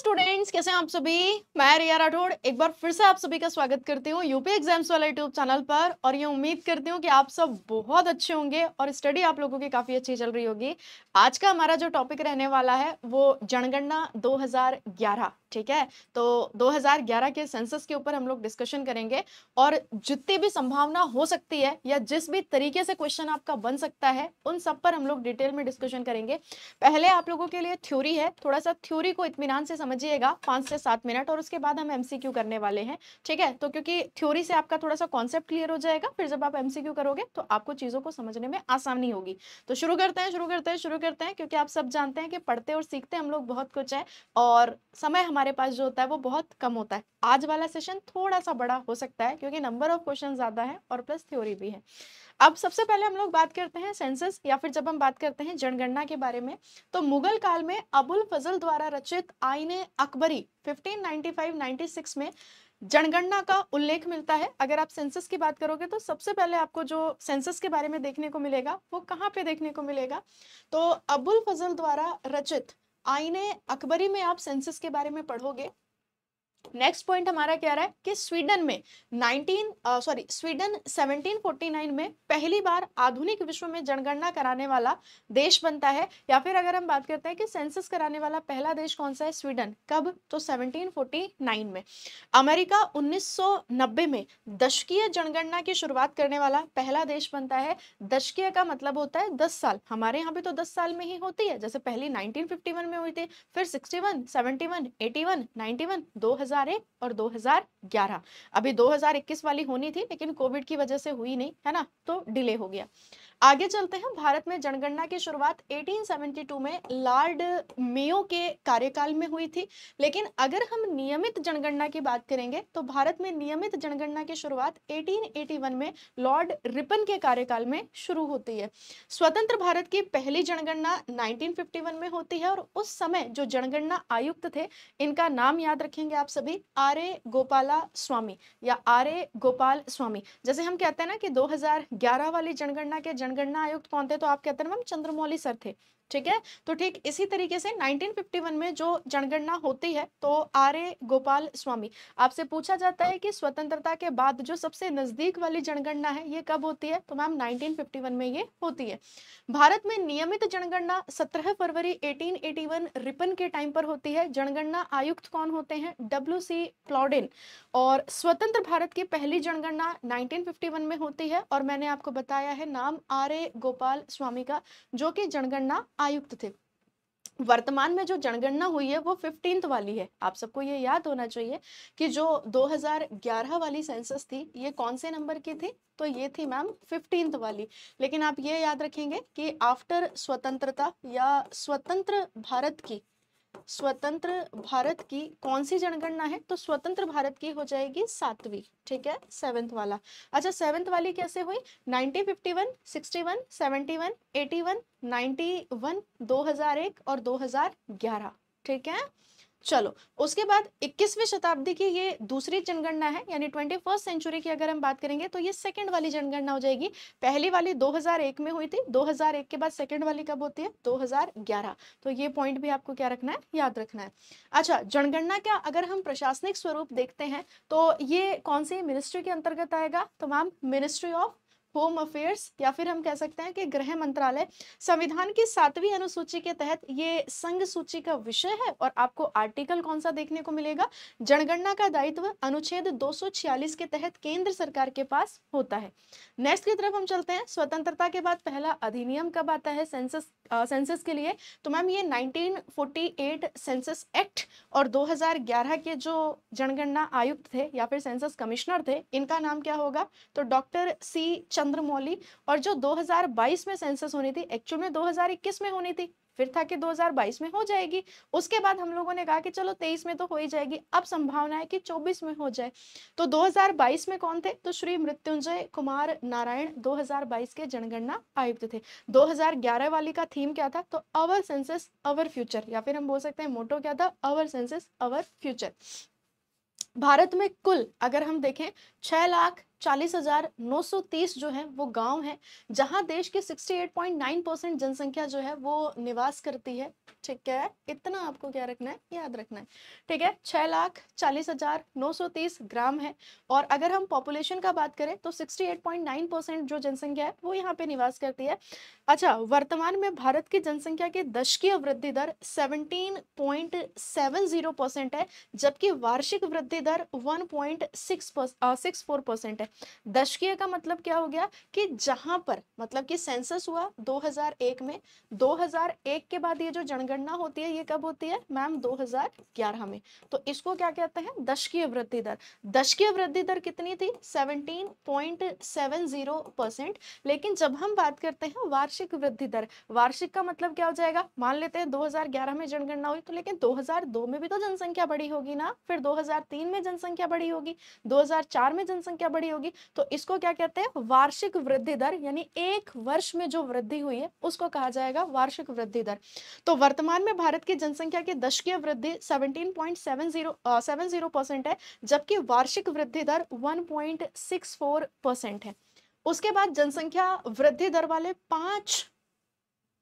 Students कैसे हैं आप सभी? मैं रिया राठौड़, एक बार फिर से आप सभी का स्वागत करती हूँ यूपी एग्ज़ाम्स वाला यूट्यूब चैनल पर और ये उम्मीद करती हूँ कि आप सब बहुत अच्छे होंगे और स्टडी आप लोगों की काफ़ी अच्छी चल रही होगी। आज का हमारा जो टॉपिक रहने वाला है वो जनगणना 2011 ठीक है? तो 2011 के सेंसस के ऊपर हम लोग डिस्कशन करेंगे और जितनी भी संभावना हो सकती है या जिस भी तरीके से क्वेश्चन आपका बन सकता है, उन सब पर हम लोग डिटेल में डिस्कशन करेंगे। पहले आप लोगों के लिए थ्योरी है, थोड़ा सा थ्योरी को इत्मीनान से समझिएगा, पाँच से सात मिनट और उसके बाद हम एमसीक्यू करने वाले हैं, ठीक है? तो क्योंकि थ्योरी से आपका थोड़ा सा कॉन्सेप्ट क्लियर हो जाएगा, फिर जब आप एमसीक्यू करोगे तो आपको चीज़ों को समझने में आसानी होगी। तो शुरू करते हैं, शुरू करते हैं, शुरू करते हैं, क्योंकि आप सब जानते हैं कि पढ़ते और सीखते हम लोग बहुत कुछ है और समय हमारे पास जो होता है वो बहुत कम होता है। आज वाला सेशन थोड़ा सा बड़ा हो सकता है, क्योंकि नंबर ऑफ़ क्वेश्चन ज़्यादा है और प्लस थ्योरी भी है। अब सबसे पहले हम लोग बात करते हैं सेंसस, या फिर जब हम बात करते हैं जनगणना के बारे में तो मुगल काल में अबुल फजल द्वारा रचित आईने अकबरी 1595-96 में जनगणना का उल्लेख मिलता है। अगर आप सेंसस की बात करोगे तो सबसे पहले आपको जो सेंसस के बारे में देखने को मिलेगा, वो कहाँ पे देखने को मिलेगा? तो अबुल फजल द्वारा रचित आईने अकबरी में आप सेंसस के बारे में पढ़ोगे नेक्स्ट पॉइंट हमारा क्या रहा है कि स्वीडन में 19 सॉरी स्वीडन 1749 में पहली बार आधुनिक विश्व में जनगणना कराने वाला देश बनता है। या फिर अगर हम बात करते हैं कि सेंसस कराने वाला पहला देश कौन सा है? स्वीडन। कब? तो 1749 में। अमेरिका 1990 में दशकीय जनगणना की शुरुआत करने वाला पहला देश बनता है। दशकीय का मतलब होता है दस साल। हमारे यहाँ पे तो दस साल में ही होती है। जैसे पहली नाइनटीन में हुई थी, फिर sixty one seventy one eighty one ninety one दो 2001 और 2011 अभी 2021 वाली होनी थी, लेकिन कोविड की वजह से हुई नहीं, है ना? तो डिले हो गया। आगे चलते हैं। भारत में जनगणना की शुरुआत 1872 में लॉर्ड मेयो के कार्यकाल में हुई थी। लेकिन अगर हम नियमित जनगणना की बात करेंगे तो भारत में नियमित जनगणना की शुरुआत 1881 में लॉर्ड रिपन के कार्यकाल में शुरू होती है। स्वतंत्र भारत की पहली जनगणना 1951 में होती है और उस समय जो जनगणना आयुक्त थे, इनका नाम याद रखेंगे आप सभी, आर ए गोपाला स्वामी या आर ए गोपाल स्वामी। जैसे हम कहते हैं ना कि 2011 वाली जनगणना के जनगणना आयुक्त कौन थे? तो आप कहते हैं मैम चंद्रमौली सर थे। ठीक है? तो ठीक इसी तरीके से 1951 में जो जनगणना होती है तो आर ए गोपाल स्वामी, आपसे पूछा जाता है कि स्वतंत्रता के बाद जो सबसे नज़दीक वाली जनगणना है, ये कब होती है? तो मैम 1951 में ये होती है। भारत में नियमित जनगणना 17 फरवरी 1881 रिपन के टाइम पर होती है। जनगणना आयुक्त कौन होते हैं? डब्ल्यू सी प्लॉडिन और स्वतंत्र भारत की पहली जनगणना 1951 में होती है। और मैंने आपको बताया है नाम आर ए गोपाल स्वामी का, जो कि जनगणना आयुक्त थे। वर्तमान में जो जनगणना हुई है, वो फिफ्टींथ वाली है। आप सबको ये याद होना चाहिए कि जो 2011 वाली सेंसस थी, ये कौन से नंबर की थी? तो ये थी मैम फिफ्टींथ वाली। लेकिन आप ये याद रखेंगे कि आफ्टर स्वतंत्रता या स्वतंत्र भारत की स्वतंत्र भारत की कौन सी जनगणना है? तो स्वतंत्र भारत की हो जाएगी सातवीं ठीक है? सेवेंथ वाला। अच्छा सेवेंथ वाली कैसे हुई? 1951, 61, 71, 81, 91, 2001 और 2011 ठीक है? चलो, उसके बाद 21वीं शताब्दी की ये दूसरी जनगणना है, यानी ट्वेंटी फ़र्स्ट सेंचुरी की अगर हम बात करेंगे तो ये सेकंड वाली जनगणना हो जाएगी। पहली वाली 2001 में हुई थी 2001 के बाद सेकंड वाली कब होती है? 2011 तो ये पॉइंट भी आपको क्या रखना है? याद रखना है। अच्छा जनगणना का अगर हम प्रशासनिक स्वरूप देखते हैं तो ये कौन सी मिनिस्ट्री के अंतर्गत आएगा? तो ma'am ministry of home affairs या फिर हम कह सकते हैं कि गृह मंत्रालय, संविधान की सातवीं अनुसूची के तहत ये संघ सूची का विषय है और आपको आर्टिकल कौन सा देखने को मिलेगा? जनगणना का दायित्व अनुच्छेद 246 के तहत केंद्र सरकार के पास होता है। नेक्स्ट की तरफ़ हम चलते हैं। स्वतंत्रता के बाद पहला अधिनियम कब आता है सेंसस सेंसस के लिए? तो मैम ये 1948 सेंसस एक्ट और 2011 के जो जनगणना आयुक्त थे या फिर सेंसस कमिश्नर थे, इनका नाम क्या होगा? तो डॉक्टर सी चंद्रमौली और जो 2022 में सेंसस होनी थी एक्चुअल में 2021 में होनी थी, फिर था कि 2022 में हो जाएगी। उसके बाद हम लोगों ने कहा कि चलो 23 में तो हो ही जाएगी, अब संभावना है कि 24 में हो जाए। तो 2022 में कौन थे? तो श्री मृत्युंजय कुमार नारायण 2022 के जनगणना आयुक्त थे। 2011 वाली का थीम क्या था? तो अवर सेंसस अवर फ्यूचर या फिर हम बोल सकते हैं मोटो क्या था? Our census our future Bharat में कुल, अगर हम देखें, छह लाख चालीस हज़ार नौ सौ तीस जो है, वो गाँव है, जहाँ देश की 68.9 परसेंट जनसंख्या जो है, वो निवास करती है। ठीक है? इतना आपको क्या रखना है? याद रखना है। ठीक है? छह लाख चालीस हज़ार नौ सौ तीस ग्राम है। और अगर हम पॉपुलेशन का बात करें तो 68.9 परसेंट जो जनसंख्या है, वो यहाँ पे निवास करती है। अच्छा वर्तमान में भारत की जनसंख्या की दशकीय वृद्धि दर 17.70 परसेंट है, जबकि वार्षिक वृद्धि दर 1.6 परसेंट है। दशकीय का मतलब क्या हो गया कि जहाँ पर मतलब कि सेंसस हुआ 2001 में 2001 के बाद ये जो जनगणना होती है, ये कब होती है? मैम 2011 में। तो इसको क्या कहते हैं? दशकीय वृद्धि दर। दशकीय वृद्धि दर कितनी थी? 17.70 परसेंट। लेकिन जब हम बात करते हैं वार्षिक वृद्धि दर, वार्षिक का मतलब क्या हो जाएगा? मान लेते हैं 2011 में जनगणना हुई तो लेकिन 2002 में भी तो जनसंख्या बढ़ी होगी ना। फिर 2003 में जनसंख्या बढ़ी होगी। 2004 में जनसंख्या बढ़ी होगी। तो इसको क्या कहते हैं? वार्षिक वृद्धि दर, यानी एक वर्ष में जो वृद्धि हुई है, उसको कहा जाएगा वार्षिक वृद्धि दर। तो वर्तमान में भारत की जनसंख्या की दशकीय वृद्धि सेवनटीन परसेंट है, जबकि वार्षिक वृद्धि दर वन है। उसके बाद जनसंख्या वृद्धि दर वाले पाँच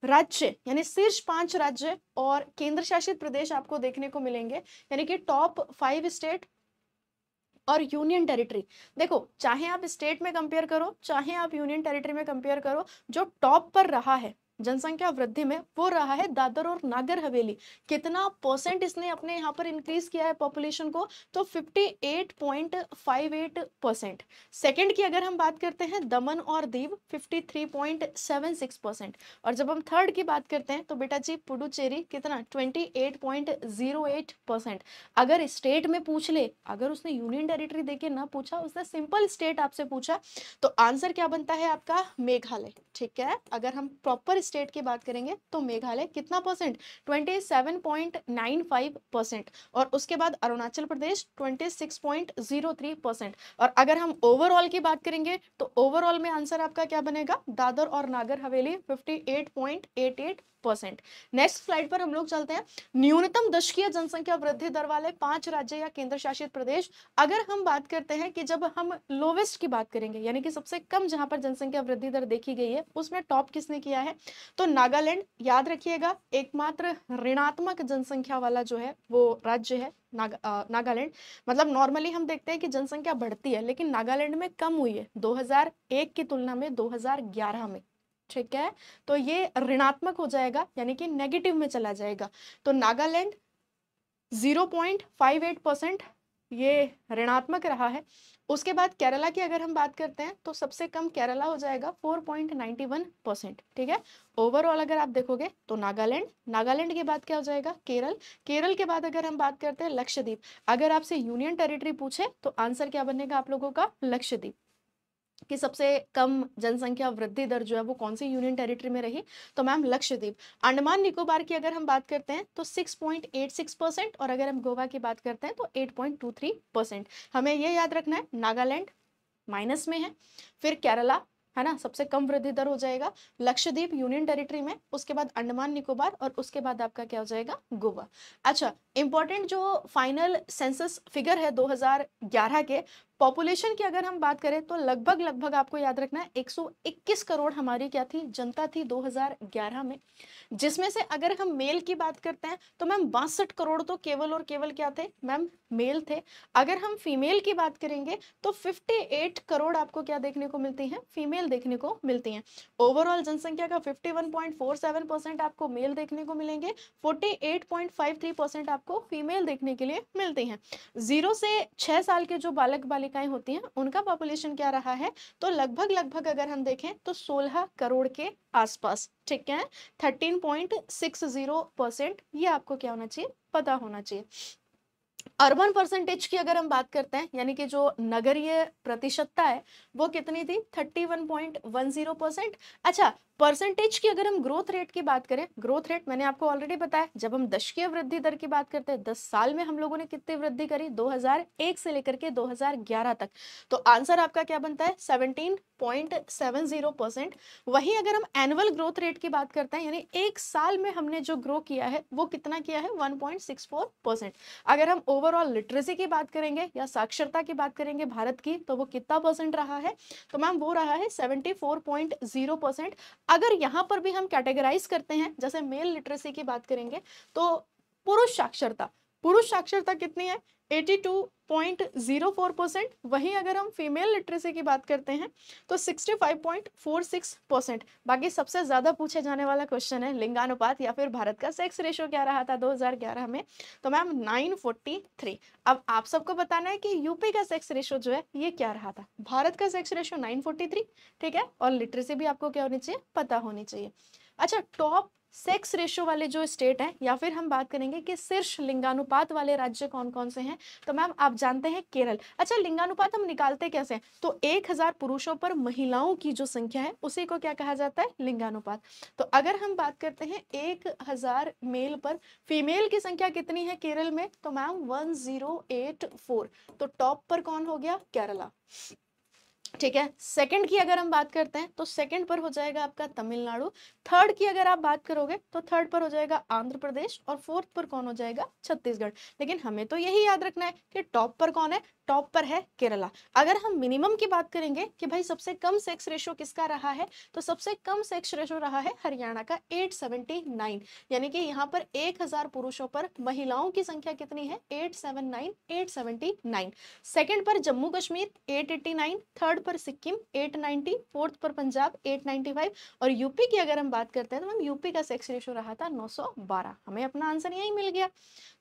राज्य, यानी शीर्ष पाँच राज्य और केंद्र शासित प्रदेश आपको देखने को मिलेंगे, यानी कि टॉप फाइव स्टेट और यूनियन टेरिटरी। देखो, चाहे आप स्टेट में कंपेयर करो, चाहे आप यूनियन टेरिटरी में कंपेयर करो, जो टॉप पर रहा है जनसंख्या वृद्धि में वो रहा है दादर और नागर हवेली। कितना परसेंट इसने अपने यहाँ पर इंक्रीज किया है पॉपुलेशन को? तो 58.58 परसेंट सेकेंड की अगर हम बात करते हैं, दमन और दीव 53.76 परसेंट और जब हम थर्ड की बात करते हैं तो बेटा जी, पुडुचेरी कितना? 28.08 परसेंट अगर स्टेट में पूछ ले, अगर उसने यूनियन टेरिटरी देके ना पूछा, उसने सिंपल स्टेट आपसे पूछा तो आंसर क्या बनता है आपका? मेघालय। ठीक है? अगर हम प्रॉपर स्टेट की बात करेंगे तो मेघालय कितना परसेंट 27.95 परसेंट और उसके बाद अरुणाचल प्रदेश 26.03 परसेंट और अगर हम ओवरऑल की बात करेंगे तो ओवरऑल में आंसर आपका क्या बनेगा? दादर और Nagar Haveli 58.88 percent next slide पर हम लोग चलते हैं। न्यूनतम दशकीय जनसंख्या वृद्धि दर वाले पाँच राज्य या केंद्र शासित प्रदेश, अगर हम बात करते हैं कि जब हम लोवेस्ट की बात करेंगे, यानी कि सबसे कम जहाँ पर जनसंख्या वृद्धि दर देखी गई है, उसमें टॉप किसने किया है? तो नागालैंड याद रखिएगा एकमात्र ऋणात्मक जनसंख्या वाला जो है वो राज्य है नागा, नागालैंड। मतलब नॉर्मली हम देखते हैं कि जनसंख्या बढ़ती है लेकिन नागालैंड में कम हुई है 2001 की तुलना में 2011 में ठीक है? तो ये ऋणात्मक हो जाएगा यानी कि नेगेटिव में चला जाएगा। तो नागालैंड 0.58 परसेंट ये ऋणात्मक रहा है। उसके बाद केरला की अगर हम बात करते हैं तो सबसे कम केरला हो जाएगा 4.91 परसेंट, ठीक है? ओवरऑल अगर आप देखोगे तो नागालैंड नागालैंड के बाद क्या हो जाएगा? केरल केरल के बाद अगर हम बात करते हैं, लक्षद्वीप। अगर आपसे यूनियन टेरिटरी पूछे तो आंसर क्या बनेगा आप लोगों का? लक्षद्वीप। कि सबसे कम जनसंख्या वृद्धि दर जो है वो कौन सी यूनियन टेरिटरी में रही? तो मैम लक्षद्वीप। अंडमान निकोबार की अगर हम बात करते हैं तो 6.86 परसेंट और अगर हम गोवा की बात करते हैं तो 8.23 परसेंट हमें ये याद रखना है, नागालैंड माइनस में है, फिर केरला, है ना, सबसे कम वृद्धि दर हो जाएगा, लक्षद्वीप यूनियन टेरिटरी में, उसके बाद अंडमान निकोबार और उसके बाद आपका क्या हो जाएगा, गोवा। अच्छा इंपॉर्टेंट जो फाइनल सेंसस फिगर है 2011 के पॉपुलेशन की अगर हम बात करें तो लगभग लगभग आपको याद रखना है 121 करोड़ हमारी क्या थी? जनता थी 2011 में। जिसमें से अगर हम मेल की बात करते हैं तो मैम बासठ करोड़ तो केवल और केवल क्या थे? मैम, मेल थे। अगर हम फीमेल की बात करेंगे तो 58 करोड़ आपको क्या देखने को मिलती है? फीमेल देखने को मिलती हैं। ओवरऑल जनसंख्या का 51.47 परसेंट आपको मेल देखने को मिलेंगे 48.53 परसेंट आपको फीमेल देखने के लिए मिलती हैं। ज़ीरो से छह साल के जो बालक बालिकाएँ होती हैं, उनका पॉपुलेशन क्या रहा है? तो लगभग लगभग अगर हम देखें तो सोलह करोड़ के आसपास, ठीक है? Thirteen point six zero percent ये आपको क्या होना चाहिए? पता होना चाहिए। अर्बन परसेंटेज की अगर हम बात करते हैं, यानी कि जो नगरीय प्रतिशतता है, वो कितनी थी? 31.10 परसेंट। अच्छा परसेंटेज की अगर हम ग्रोथ रेट की बात करें ग्रोथ रेट मैंने आपको ऑलरेडी बताया, जब हम दशकीय वृद्धि दर की बात करते हैं, दस साल में हम लोगों ने कितनी वृद्धि करी? 2001 से लेकर के 2011 तक। तो आंसर आपका क्या बनता है? 17.70 परसेंट। वहीं अगर हम एनुअल ग्रोथ रेट की बात करते हैं, यानी एक साल में हमने जो ग्रो किया है, वो कितना किया है? 1.64 परसेंट। अगर हम ओवरऑल लिटरेसी की बात करेंगे या साक्षरता की बात करेंगे भारत की तो वो कितना परसेंट रहा है? तो मैम वो रहा है 74.0 परसेंट। अगर यहाँ पर भी हम कैटेगराइज करते हैं, जैसे मेल लिटरेसी की बात करेंगे तो पुरुष साक्षरता। पुरुष साक्षरता कितनी है? 82.04 परसेंट, वहीं अगर हम फीमेल लिटरेसी की बात करते हैं तो 65.46 परसेंट। बाकी सबसे ज़्यादा पूछे जाने वाला क्वेश्चन है, लिंगानुपात या फिर भारत का सेक्स रेशियो क्या रहा था 2011 में? तो मैम 943 अब आप सबको बताना है कि यूपी का सेक्स रेशियो जो है, ये क्या रहा था? भारत का सेक्स रेशियो 943 ठीक है? और लिटरेसी भी आपको क्या होनी चाहिए? पता होनी चाहिए। अच्छा टॉप सेक्स रेशियो वाले जो स्टेट हैं, या फिर हम बात करेंगे कि शीर्ष लिंगानुपात वाले राज्य कौन कौन से हैं तो मैम आप जानते हैं केरल। अच्छा लिंगानुपात हम निकालते कैसे हैं? तो एक हज़ार पुरुषों पर महिलाओं की जो संख्या है, उसी को क्या कहा जाता है? लिंगानुपात। तो अगर हम बात करते हैं एक हज़ार मेल पर, फीमेल की संख्या कितनी है केरल में? तो मैम वन तो टॉप पर कौन हो गया? केरला। ठीक है? सेकंड की अगर हम बात करते हैं तो सेकंड पर हो जाएगा आपका तमिलनाडु। थर्ड की अगर आप बात करोगे तो थर्ड पर हो जाएगा आंध्र प्रदेश और फोर्थ पर कौन हो जाएगा? छत्तीसगढ़। लेकिन हमें तो यही याद रखना है कि टॉप पर कौन है? टॉप पर है केरला। अगर हम मिनिमम की बात करेंगे कि भाई सबसे कम सेक्स रेशो किसका रहा है तो सबसे कम सेक्स रेशो रहा है हरियाणा का 879 यानी कि यहाँ पर 1000 पुरुषों पर महिलाओं की संख्या कितनी है? 879 879 सेकंड पर जम्मू कश्मीर 889 थर्ड पर सिक्किम 890 फोर्थ पर पंजाब 895 और यूपी की अगर हम बात करते हैं तो मैम यूपी का सेक्स रेशो रहा था 912 हमें अपना आंसर यही मिल गया।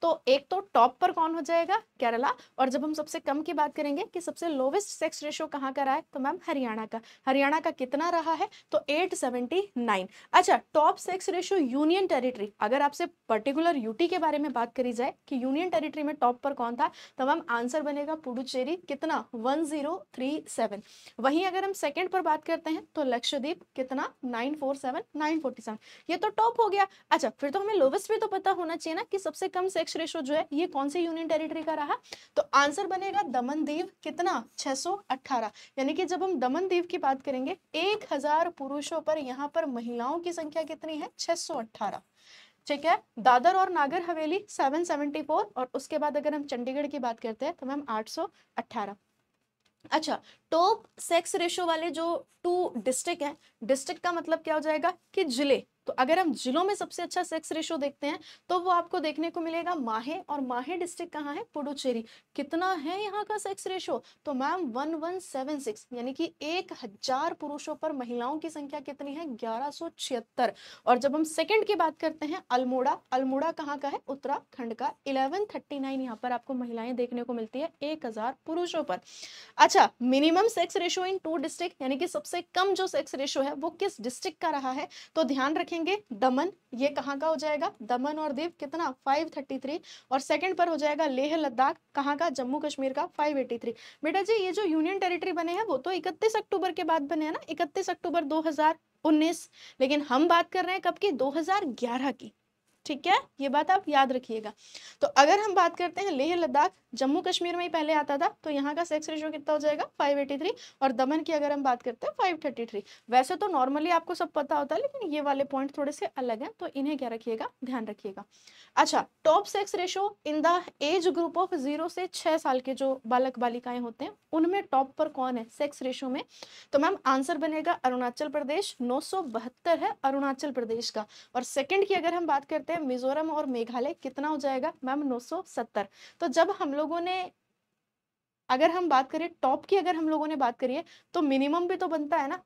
तो एक तो टॉप पर कौन हो जाएगा? केरला। और जब हम सबसे कम की बात करेंगे कि सबसे लोवेस्ट सेक्स रेशो कहाँ का रहा है तो मैम हरियाणा का। हरियाणा का कितना रहा है? तो 879 अच्छा top sex ratio union territory अगर आपसे पर्टिकुलर यूटी के बारे में बात करी जाए कि यूनियन टेरिटरी में टॉप पर कौन था तो मैम आंसर बनेगा पुडुचेरी। कितना? 1037 वहीं अगर हम सेकंड पर बात करते हैं तो लक्षद्वीप कितना? 947 947 ये तो टॉप हो गया। अच्छा फिर तो हमें लोवेस्ट भी तो पता होना चाहिए ना कि सबसे कम सेक्स रेशो जो है, ये कौन से यूनियन टेरिटरी का रहा? तो आंसर बनेगा दमन दीव कितना 618 यानी कि जब हम दमन दीव की बात करेंगे, एक हज़ार पुरुषों पर यहाँ पर महिलाओं की संख्या कितनी है? 618 ठीक है? दादर और नागर हवेली 774 और उसके बाद अगर हम चंडीगढ़ की बात करते हैं तो मैम 818 अच्छा टॉप सेक्स रेशो वाले जो टू डिस्ट्रिक्ट हैं डिस्ट्रिक्ट का मतलब क्या हो जाएगा कि ज़िले। तो अगर हम जिलों में सबसे अच्छा सेक्स रेशो देखते हैं तो वो आपको देखने को मिलेगा माहे और माहे डिस्ट्रिक्ट कहाँ है? पुडुचेरी। कितना है यहाँ का सेक्स रेशो तो ma'am one one seven six यानी कि एक हज़ार पुरुषों पर महिलाओं की संख्या कितनी है? ग्यारह सौ छिहत्तर। और जब हम सेकंड की बात करते हैं, अल्मोड़ा। अल्मोड़ा कहाँ का है? उत्तराखंड का। इलेवन थर्टी नाइन यहाँ पर आपको महिलाएँ देखने को मिलती है, एक हज़ार पुरुषों पर। अच्छा minimum sex ratio in two district यानी कि सबसे कम जो सेक्स रेशो है, वो किस डिस्ट्रिक्ट का रहा है? तो ध्यान रखें देखेंगे, दमन, ये कहाँ का हो जाएगा? दमन और दीव कितना? 533 और सेकंड पर हो जाएगा लेह लद्दाख, कहाँ का? जम्मू कश्मीर का 583 बेटा जी, ये जो यूनियन टेरिटरी बने हैं, वो तो 31 अक्टूबर के बाद बने हैं ना? 31 अक्टूबर 2019 लेकिन हम बात कर रहे हैं कब की? 2011 की। ठीक है? ये बात आप याद रखिएगा। तो अगर हम बात करते हैं लेह लद्दाख जम्मू कश्मीर में ही पहले आता था तो यहाँ का सेक्स रेशियो कितना हो जाएगा? 583 और दमन की अगर हम बात करते हैं 533 वैसे तो नॉर्मली आपको सब पता होता है, लेकिन ये वाले पॉइंट थोड़े से अलग हैं तो इन्हें क्या रखिएगा? ध्यान रखिएगा। अच्छा top sex ratio in the age group of zero से छह साल के जो बालक बालिकाएँ होते हैं, उनमें टॉप पर कौन है सेक्स रेशो में? तो मैम आंसर बनेगा अरुणाचल प्रदेश, नौ सौ बहत्तर है अरुणाचल प्रदेश का। और सेकेंड की अगर हम बात करते हैं, मिजोरम और मेघालय, कितना हो जाएगा? मैम नौ सौ सत्तर। तो जब हम लोगों ने, अगर हम बात करें, टॉप की अगर हम लोगों ने बात करिए तो मिनिमम भी तो बनता है ना?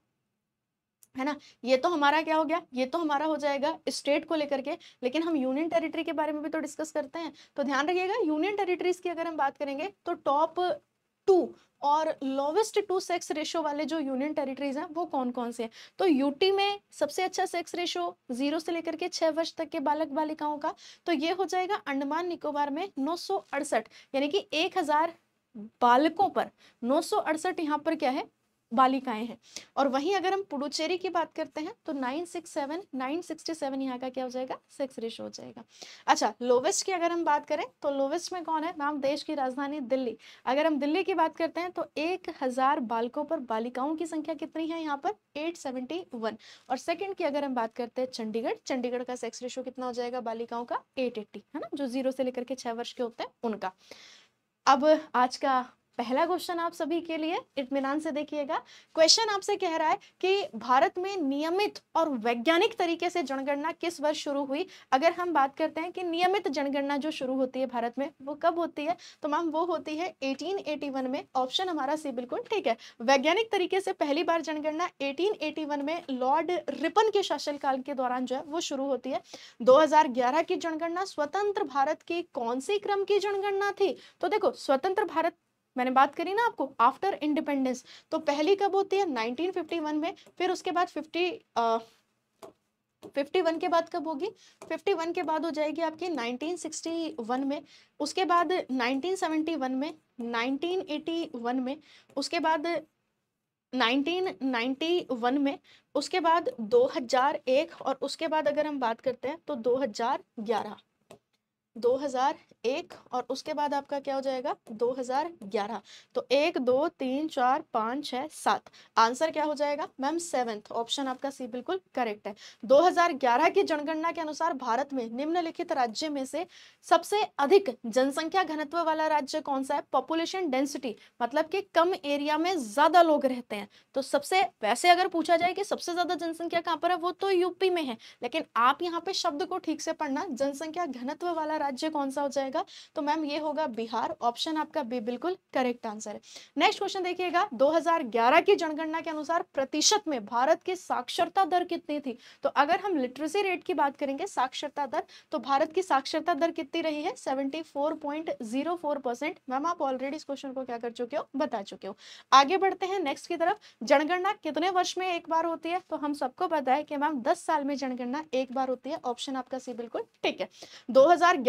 है ना? ये तो हमारा क्या हो गया? ये तो हमारा हो जाएगा स्टेट को लेकर के, लेकिन हम यूनियन टेरिटरी के बारे में भी तो डिस्कस करते हैं। तो ध्यान रखिएगा, यूनियन टेरिटरीज की अगर हम बात करेंगे तो टॉप टू और लोवेस्ट टू सेक्स रेशो वाले जो यूनियन टेरिटरीज हैं, वो कौन कौन से हैं? तो यूटी में सबसे अच्छा सेक्स रेशो ज़ीरो से लेकर के छह वर्ष तक के बालक बालिकाओं का तो ये हो जाएगा अंडमान निकोबार में नौ सौ अड़सठ, यानी कि एक हज़ार बालकों पर नौ सौ अड़सठ यहाँ पर क्या है? बालिकाएँ हैं। और वहीं अगर हम पुडुचेरी की बात करते हैं तो nine six seven, nine sixty seven यहाँ का क्या हो जाएगा? सिक्स रेशो हो जाएगा। अच्छा लोवेस्ट की अगर हम बात करें तो लोवेस्ट में कौन है? नाम देश की राजधानी दिल्ली। अगर हम दिल्ली की बात करते हैं तो एक हज़ार बालकों पर बालिकाओं की संख्या कितनी है यहाँ पर? Eight seventy one. और सेकंड की अगर हम बात करते हैं, चंडीगढ़ चंडीगढ़ का सेक्स रेशो कितना हो जाएगा बालिकाओं का? एट एट्टी, है ना? जो ज़ीरो से लेकर के छह वर्ष के होते हैं, उनका। अब आज का पहला क्वेश्चन आप सभी के लिए इतमान से देखिएगा। क्वेश्चन आपसे कह रहा है कि भारत में नियमित और वैज्ञानिक तरीके से जनगणना किस वर्ष शुरू हुई? अगर हम बात करते हैं कि नियमित जनगणना जो शुरू होती है भारत में, वो कब होती है? तो मैम वो होती है 1881 में। ऑप्शन हमारा सी बिल्कुल ठीक है? वैज्ञानिक तरीके से पहली बार जनगणना 1881 में लॉर्ड रिपन के शासनकाल के दौरान जो है, वो शुरू होती है। 2011 की जनगणना, स्वतंत्र भारत की कौन सी क्रम की जनगणना थी? तो देखो, स्वतंत्र भारत मैंने बात करी ना आपको आफ्टर इंडिपेंडेंस तो पहली कब होती है? 1951 में, फिर उसके बाद 50 फिफ्टी वन के बाद कब होगी? फिफ्टी वन के बाद हो जाएगी आपकी नाइनटीन सिक्सटी वन में, उसके बाद नाइनटीन सेवेंटी वन में नाइनटीन एटी वन में, उसके बाद नाइनटीन नाइन्टी वन में, उसके बाद दो हज़ार एक, और उसके बाद अगर हम बात करते हैं तो दो हज़ार ग्यारह। दो हज़ार एक और उसके बाद आपका क्या हो जाएगा? 2011 तो एक, दो, तीन, चार, पाँच, छः, सात। आंसर क्या हो जाएगा? Ma'am, seventh. ऑप्शन आपका सी बिल्कुल करेक्ट है। 2011 की जनगणना के अनुसार भारत में निम्नलिखित राज्य में से सबसे अधिक जनसंख्या घनत्व वाला राज्य कौन सा है? पॉपुलेशन डेंसिटी मतलब कि कम एरिया में ज़्यादा लोग रहते हैं। तो सबसे, वैसे अगर पूछा जाए कि सबसे ज़्यादा जनसंख्या कहाँ पर है? वो तो यूपी में है। लेकिन आप यहाँ पे शब्द को ठीक से पढ़ना, जनसंख्या घनत्व वाला राज्य कौन सा हो जाएगा? तो मैम, ये होगा बिहार। ऑप्शन आपका बी, बिल्कुल करेक्ट आंसर है। नेक्स्ट क्वेश्चन देखिएगा। 2011 की जनगणना के अनुसार प्रतिशत में भारत की साक्षरता दर कितनी थी? तो अगर हम लिटरेसी रेट की बात करेंगे, साक्षरता दर तो भारत की साक्षरता दर कितनी रही है? 74.04 परसेंट मैम, आप ऑलरेडी इस क्वेश्चन को क्या कर चुके हो? बता चुके हो। आगे बढ़ते हैं नेक्स्ट की तरफ़। जनगणना कितने वर्ष में एक बार होती है? तो हम सबको पता है कि मैम, दस साल में जनगणना एक बार होती है। ऑप्शन आपका सी, बिल्कुल ठीक है।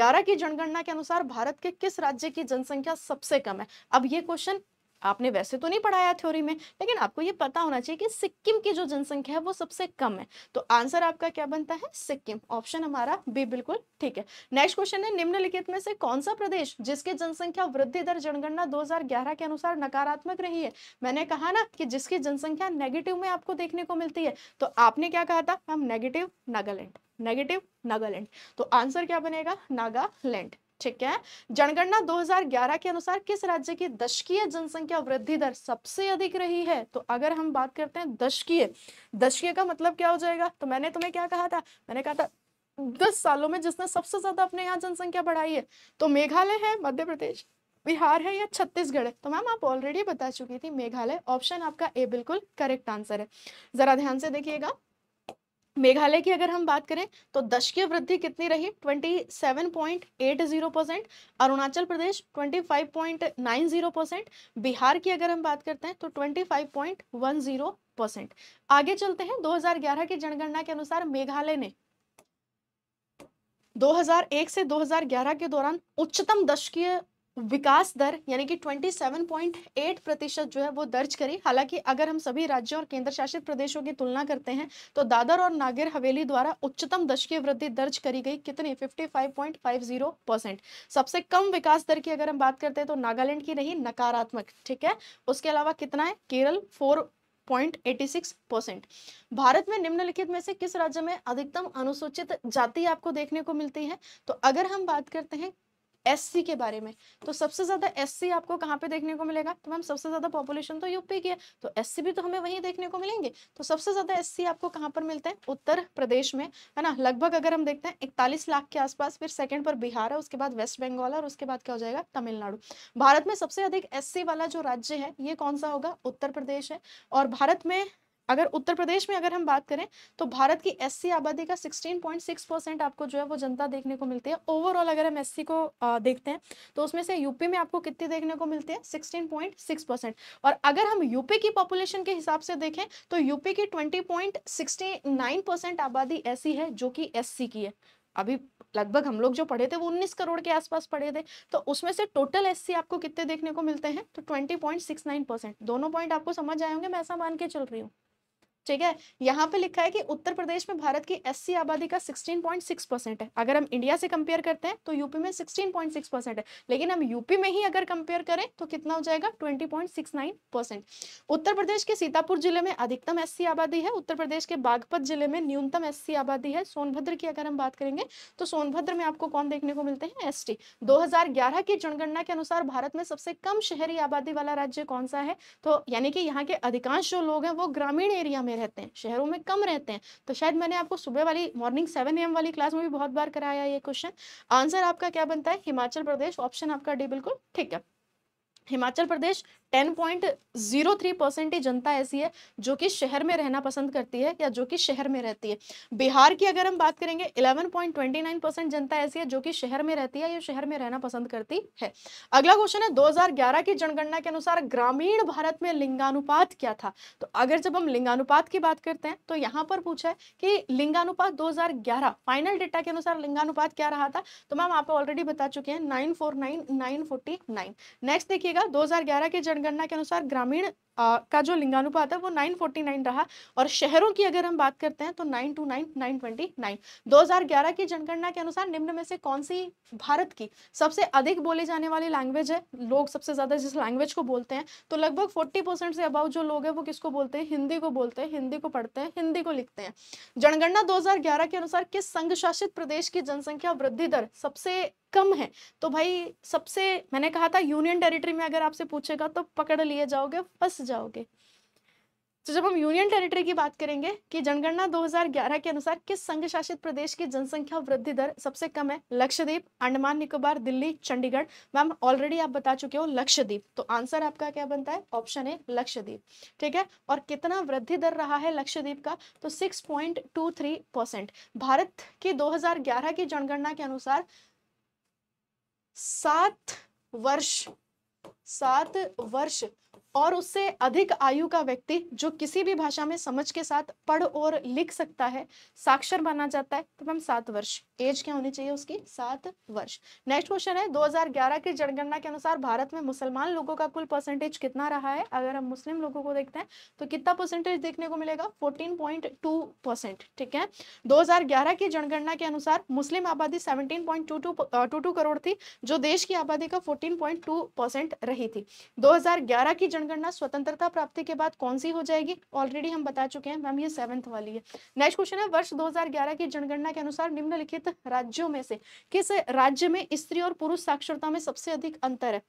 2011 की जनगणना के अनुसार भारत के किस राज्य की जनसंख्या सबसे कम है? अब ये क्वेश्चन आपने वैसे तो नहीं पढ़ाया थ्योरी में, लेकिन आपको ये पता होना चाहिए कि सिक्किम की जो जनसंख्या है वो सबसे कम है। तो आंसर आपका क्या बनता है? सिक्किम। ऑप्शन हमारा बी बिल्कुल ठीक है। नेक्स्ट क्वेश्चन है, निम्नलिखित में से कौन सा प्रदेश जिसकी जनसंख्या वृद्धि दर जनगणना 2011 के अनुसार नकारात्मक रही है? मैंने कहा ना कि जिसकी जनसंख्या नेगेटिव में आपको देखने को मिलती है तो आपने क्या कहा था? हम नेगेटिव नागालैंड नेगेटिव, नागालैंड। तो आंसर क्या बनेगा? नागालैंड। ठीक है? जनगणना 2011 के अनुसार किस राज्य की दशकीय जनसंख्या वृद्धि दर सबसे अधिक रही है? तो अगर हम बात करते हैं दशकीय दशकीय का मतलब क्या हो जाएगा? तो मैंने तुम्हें क्या कहा था? मैंने कहा था, दस सालों में जिसने सबसे ज़्यादा अपने यहाँ जनसंख्या बढ़ाई है तो मेघालय है, मध्य प्रदेश, बिहार है या छत्तीसगढ़ है? तो मैम, आप ऑलरेडी बता चुकी थी मेघालय। ऑप्शन आपका ए बिल्कुल करेक्ट आंसर है। जरा ध्यान से देखिएगा। मेघालय की अगर हम बात करें तो दशकीय वृद्धि कितनी रही? 27.80 परसेंट अरुणाचल प्रदेश 25.90 परसेंट बिहार की अगर हम बात करते हैं तो 25.10 परसेंट आगे चलते हैं 2011 की जनगणना के अनुसार मेघालय ने 2001 से 2011 के दौरान उच्चतम दशकीय विकास दर, यानी कि 27.8 प्रतिशत जो है वो दर्ज करी। हालाँकि अगर हम सभी राज्यों और केंद्र शासित प्रदेशों की तुलना करते हैं तो दादर और नागर हवेली द्वारा उच्चतम दशकीय वृद्धि दर्ज करी गई कितनी? 55.50 परसेंट सबसे कम विकास दर की अगर हम बात करते हैं तो नागालैंड की रही नकारात्मक, ठीक है? उसके अलावा कितना है? Kerala four point eighty six percent Bharat में निम्नलिखित में से किस राज्य में अधिकतम अनुसूचित जाति आपको देखने को मिलती है? तो अगर हम बात करते हैं एससी के बारे में। तो सबसे ज़्यादा एससी आपको कहाँ पे देखने को मिलेगा? तो मैम, सबसे ज़्यादा पॉपुलेशन तो यूपी की है। तो एससी भी तो हमें वहीं देखने को मिलेंगे। तो सबसे ज़्यादा एससी आपको कहाँ पर मिलते हैं? उत्तर प्रदेश में, है ना? लगभग अगर हम देखते हैं, इकतालीस लाख के आसपास, फिर सेकंड पर बिहार है, उसके बाद वेस्ट बंगाल और उसके बाद क्या हो जाएगा? तमिलनाडु। भारत में सबसे अधिक एससी वाला जो राज्य है, ये कौन सा होगा? उत्तर प्रदेश है। और भारत में अगर उत्तर प्रदेश में अगर हम बात करें तो भारत की एससी आबादी का 16.6 परसेंट आपको जो है वो जनता देखने को मिलती है। ओवरऑल अगर हम एससी को देखते हैं तो उसमें से यूपी में आपको कितनी देखने को मिलती है? 16.6 परसेंट और अगर हम यूपी की पॉपुलेशन के हिसाब से देखें तो यूपी की ट्वेंटी आबादी ऐसी है जो कि एससी की है। अभी लगभग हम लोग जो पढ़े थे, वो 19 करोड़ के आसपास पढ़े थे। तो उसमें से टोटल एससी आपको कितने देखने को मिलते हैं? तो 20.69 परसेंट दोनों पॉइंट आपको समझ आए होंगे, मैं ऐसा मान के चल रही हूँ। ठीक है? यहाँ पे लिखा है कि उत्तर प्रदेश में भारत की एससी आबादी का 16.6 परसेंट है। अगर हम इंडिया से कंपेयर करते हैं तो यूपी में 16.6 परसेंट है। लेकिन हम यूपी में ही अगर कंपेयर करें तो कितना हो जाएगा? 20.69 परसेंट उत्तर प्रदेश के सीतापुर ज़िले में अधिकतम एससी आबादी है। उत्तर प्रदेश के बागपत ज़िले में न्यूनतम एससी आबादी है। सोनभद्र की अगर हम बात करेंगे तो सोनभद्र में आपको कौन देखने को मिलते हैं? एस टी की जनगणना के अनुसार भारत में सबसे कम शहरी आबादी वाला राज्य कौन सा है? तो यानी कि यहाँ के अधिकांश जो लोग हैं, वो ग्रामीण एरिया में में रहते हैं, शहरों में कम रहते हैं। तो शायद मैंने आपको सुबह वाली मॉर्निंग सेवन एम वाली क्लास में भी बहुत बार कराया ये क्वेश्चन आंसर आपका क्या बनता है? हिमाचल प्रदेश ऑप्शन आपका डी बिल्कुल, ठीक है। हिमाचल प्रदेश 10.03 परसेंट ही जनता ऐसी है, जो कि शहर में रहना पसंद करती है या जो कि शहर में रहती है। बिहार की अगर हम बात करेंगे 11.29 परसेंट जनता ऐसी है, जो कि शहर में रहती है या शहर में रहना पसंद करती है। अगला क्वेश्चन है 2011 की जनगणना के अनुसार ग्रामीण भारत में लिंगानुपात क्या था? तो अगर जब हम लिंगानुपात की बात करते हैं तो यहाँ पर पूछा है कि लिंगानुपात दो हज़ार ग्यारह फाइनल डेटा के अनुसार लिंगानुपात क्या रहा था? तो मैम आप ऑलरेडी बता चुके हैं नाइन नेक्स्ट देखिएगा, दो की जनगणना जनगणना के अनुसार ग्रामीण का जो लिंगानुपात है वो 949 रहा और शहरों की अगर हम बात करते हैं तो 929 929 2011 की जनगणना के अनुसार निम्न में से कौन सी भारत की सबसे अधिक बोली जाने वाली लैंग्वेज है? लोग सबसे ज़्यादा जिस लैंग्वेज को बोलते हैं तो लगभग 40 परसेंट से अबाउ जो लोग हैं वो किसको बोलते हैं? हिंदी को बोलते हैं, हिंदी को पढ़ते हैं, हिंदी को लिखते हैं। जनगणना दो हज़ार ग्यारह के अनुसार किस संघ शासित प्रदेश की जनसंख्या वृद्धि दर सबसे कम है? तो भाई सबसे, मैंने कहा था यूनियन टेरिटरी में अगर आपसे पूछेगा तो पकड़ लिए जाओगे फंस जाओगे। तो जब हम यूनियन टेरिटरी की बात करेंगे कि जनगणना 2011 के अनुसार किस संघ शासित प्रदेश की जनसंख्या वृद्धि दर सबसे कम है, लक्षद्वीप, अंडमान निकोबार, दिल्ली, चंडीगढ़। मैम ऑलरेडी आप बता चुके हो लक्षद्वीप। तो आंसर आपका क्या बनता है? ऑप्शन है लक्षद्वीप। ठीक है? और कितना वृद्धि दर रहा है लक्षद्वीप का? तो सिक्स भारत की दो हज़ार ग्यारह की जनगणना के अनुसार सात वर्ष सात वर्ष और उससे अधिक आयु का व्यक्ति जो किसी भी भाषा में समझ के साथ पढ़ और लिख सकता है, साक्षर बना जाता है तो मैम सात वर्ष, एज क्या होनी चाहिए उसकी? सात वर्ष। नेक्स्ट क्वेश्चन है 2011 की जनगणना के अनुसार भारत में मुसलमान लोगों का कुल परसेंटेज कितना रहा है? अगर हम मुस्लिम लोगों को देखते हैं तो कितना परसेंटेज देखने को मिलेगा? फोर्टीन ठीक है? दो हज़ार ग्यारह की जनगणना के अनुसार मुस्लिम आबादी सेवनटीन करोड़ थी, जो देश की आबादी का फोर्टीन रही थी। दो हज़ार ग्यारह की जनगणना स्वतंत्रता प्राप्ति के बाद कौन सी हो जाएगी? ऑलरेडी हम बता चुके हैं, मैम ये सेवंथ वाली है। नेक्स्ट क्वेश्चन है, वर्ष 2011 की जनगणना के अनुसार निम्नलिखित राज्यों में से किस राज्य में स्त्री और पुरुष साक्षरता में सबसे अधिक अंतर है?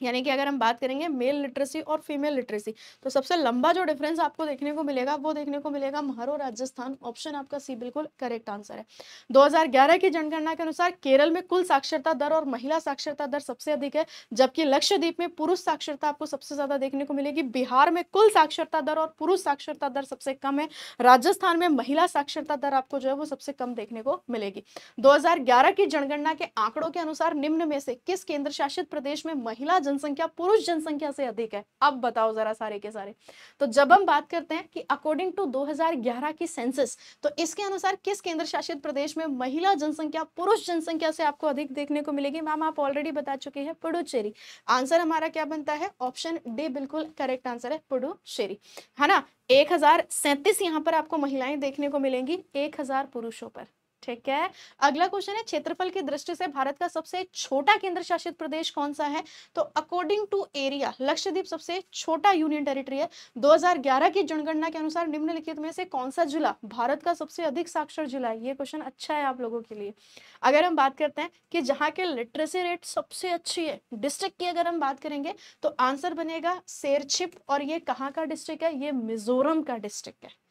यानी कि अगर हम बात करेंगे मेल लिटरेसी और फीमेल लिटरेसी तो सबसे लंबा जो डिफरेंस आपको देखने को मिलेगा, वो देखने को मिलेगा महारो राजस्थान। ऑप्शन आपका सी बिल्कुल करेक्ट आंसर है। 2011 की जनगणना के अनुसार केरल में कुल साक्षरता दर और महिला साक्षरता दर सबसे अधिक है, जबकि लक्षद्वीप में पुरुष साक्षरता आपको सबसे ज़्यादा देखने को मिलेगी। बिहार में कुल साक्षरता दर और पुरुष साक्षरता दर सबसे कम है। राजस्थान में महिला साक्षरता दर आपको जो है वो सबसे कम देखने को मिलेगी। दो हज़ार ग्यारह की जनगणना के आंकड़ों के अनुसार निम्न में से किस केंद्र शासित प्रदेश में महिला जनसंख्या, पुरुष जनसंख्या से अधिक है। अब बताओ जरा सारे के सारे। तो जब हम बात करते हैं कि अकॉर्डिंग टू 2011 की सेंसस तो इसके अनुसार किस केंद्र शासित प्रदेश में महिला जनसंख्या, पुरुष जनसंख्या से आपको अधिक देखने को मिलेगी? मैम, आप ऑलरेडी बता चुके हैं पुडुचेरी। आंसर हमारा क्या बनता है? ऑप्शन डी बिल्कुल करेक्ट आंसर है, पुडुचेरी। है ना? एक हज़ार सैंतीस यहाँ पर आपको महिलाएँ देखने को मिलेंगी, एक हज़ार पुरुषों पर। ठीक है। अगला क्वेश्चन है, क्षेत्रफल की दृष्टि से भारत का सबसे छोटा केंद्र शासित प्रदेश कौन सा है? तो अकॉर्डिंग टू एरिया लक्षद्वीप सबसे छोटा यूनियन टेरिटरी है। 2011 की जनगणना के अनुसार निम्नलिखित में से कौन सा जिला भारत का सबसे अधिक साक्षर जिला है? ये क्वेश्चन अच्छा है आप लोगों के लिए। अगर हम बात करते हैं कि जहाँ के लिटरेसी रेट सबसे अच्छी है डिस्ट्रिक्ट की अगर हम बात करेंगे तो आंसर बनेगा शेरछिप और ये कहाँ का डिस्ट्रिक्ट है? ये मिजोरम का डिस्ट्रिक्ट है।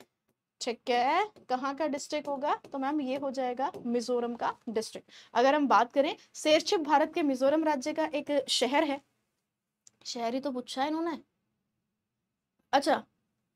ठीक है, कहाँ का डिस्ट्रिक्ट होगा? तो मैम ये हो जाएगा मिजोरम का डिस्ट्रिक्ट अगर हम बात करें शेरछिप भारत के मिजोरम राज्य का एक शहर है। शहर ही तो पूछा है इन्होंने। अच्छा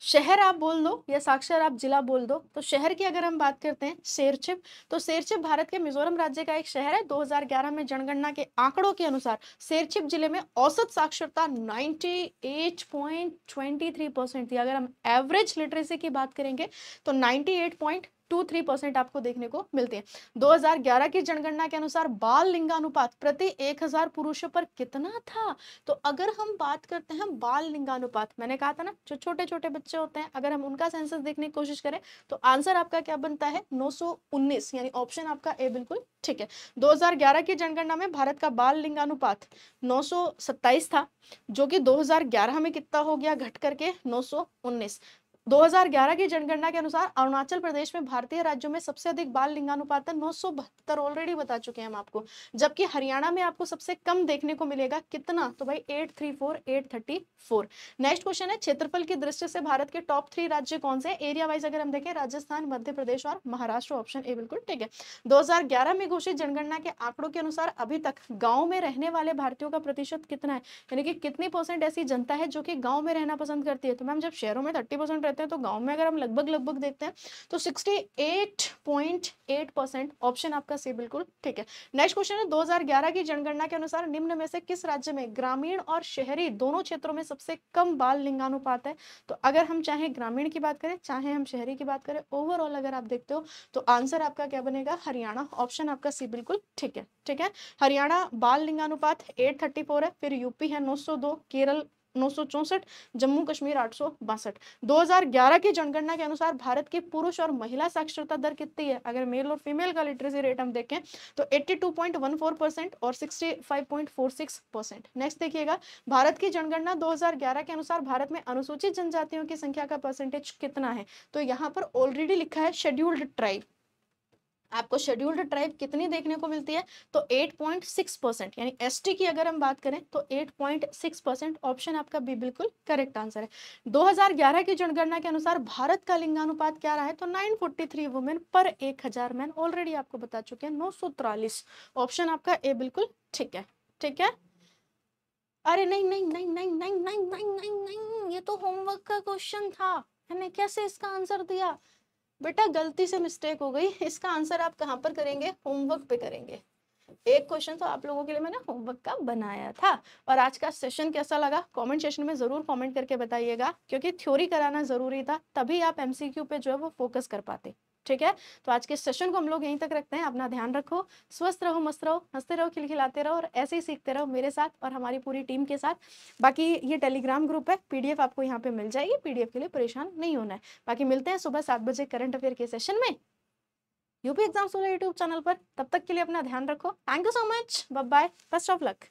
शहर आप बोल दो या साक्षर आप जिला बोल दो तो शहर की अगर हम बात करते हैं शेरछिप तो शेरछिप भारत के मिजोरम राज्य का एक शहर है 2011 में जनगणना के आंकड़ों के अनुसार शेरछिप ज़िले में औसत साक्षरता 98.23 परसेंट थी अगर हम एवरेज लिटरेसी की बात करेंगे तो 98. टू थ्री परसेंट आपको देखने को मिलती है। 2011 की जनगणना के अनुसार बाल लिंगानुपात प्रति 1000 पुरुषों पर कितना था? तो अगर हम बात करते हैं बाल लिंगानुपात, मैंने कहा था ना, जो छोटे छोटे बच्चे होते हैं, अगर हम उनका सेंसस देखने की कोशिश करें तो आंसर आपका क्या बनता है? 919 यानी ऑप्शन आपका ए बिल्कुल ठीक है। 2011 की जनगणना में भारत का बाल लिंगानुपात 927 था, जो कि 2011 में कितना हो गया? घट करके 919 2011 की जनगणना के अनुसार अरुणाचल प्रदेश में भारतीय राज्यों में सबसे अधिक बाल लिंगानुपात नौ ऑलरेडी बता चुके हैं हम आपको। जबकि हरियाणा में आपको सबसे कम देखने को मिलेगा। कितना? तो भाई 834 834 नेक्स्ट क्वेश्चन है, क्षेत्रफल की दृष्टि से भारत के टॉप थ्री राज्य कौन से एरिया वाइज अगर हम देखें, राजस्थान, मध्य प्रदेश और महाराष्ट्र ऑप्शन ए बिल्कुल ठीक है। दो हज़ार ग्यारह में घोषित जनगणना के आंकड़ों के अनुसार अभी तक गाँव में रहने वाले भारतीयों का प्रतिशत कितना है? यानी कि कितनी परसेंट ऐसी जनता है जो कि गाँव में रहना पसंद करती है? तो मैम जब शहरों में थर्टी रहते हैं तो गाँव में अगर हम लगभग लगभग देखते हैं तो 68.8 परसेंट ऑप्शन आपका सी बिल्कुल ठीक है। नेक्स्ट क्वेश्चन है 2011 की जनगणना के अनुसार निम्न में से किस राज्य में ग्रामीण और शहरी दोनों क्षेत्रों में सबसे कम बाल लिंगानुपात है? तो अगर हम चाहे ग्रामीण की बात करें, चाहे हम शहरी की बात करें ओवरऑल अगर आप देखते हो तो आंसर आपका क्या बनेगा? हरियाणा ऑप्शन आपका सी बिल्कुल ठीक है ठीक है। हरियाणा बाल लिंगानुपात 834 है, फिर यूपी है 902 केरल नौ जम्मू कश्मीर आठ सौ बासठ। दो की जनगणना के अनुसार भारत की पुरुष और महिला साक्षरता दर कितनी है? अगर मेल और फीमेल का लिटरेसी रेट हम देखें तो 82.14 परसेंट और 65.46 परसेंट नेक्स्ट देखिएगा, भारत की जनगणना 2011 के अनुसार भारत में अनुसूचित जनजातियों की संख्या का परसेंटेज कितना है? तो यहाँ पर ऑलरेडी लिखा है शेड्यूल्ड ट्राइब आपको शेड्यूल्ड ट्राइब कितनी देखने को मिलती है? तो 8.6 परसेंट यानी एसटी की अगर हम बात करें तो 8.6 परसेंट ऑप्शन आपका बी बिल्कुल करेक्ट आंसर है। 2011 की जनगणना के अनुसार भारत का लिंगानुपात क्या रहा है? तो 943 वुमेन पर एक हज़ार मैन ऑलरेडी आपको बता चुके हैं, नौ ऑप्शन आपका ए बिल्कुल ठीक है ठीक है? अरे नहीं नहीं नहीं नहीं नहीं नहीं नहीं नहीं नहीं, ये तो होमवर्क का क्वेश्चन था। मैंने कैसे इसका आंसर दिया? बेटा, गलती से मिस्टेक हो गई। इसका आंसर आप कहाँ पर करेंगे? होमवर्क पे करेंगे। एक क्वेश्चन तो आप लोगों के लिए मैंने होमवर्क का बनाया था। और आज का सेशन कैसा लगा? कमेंट सेशन में ज़रूर कमेंट करके बताइएगा, क्योंकि थ्योरी कराना ज़रूरी था, तभी आप एमसीक्यू पे जो है वो फोकस कर पाते। ठीक है? तो आज के सेशन को हम लोग यहीं तक रखते हैं। अपना ध्यान रखो, स्वस्थ रहो, मस्त रहो, हँसते रहो, खिलखिलाते रहो और ऐसे ही सीखते रहो मेरे साथ और हमारी पूरी टीम के साथ। बाकी ये टेलीग्राम ग्रुप है पीडीएफ आपको यहाँ पे मिल जाएगी। पीडीएफ के लिए परेशान नहीं होना है। बाकी मिलते हैं सुबह सात बजे करंट अफेयर के सेशन में। यूपी एग्ज़ाम सोलह यूट्यूब चैनल पर। तब तक के लिए अपना ध्यान रखो। Thank you so much bye best of luck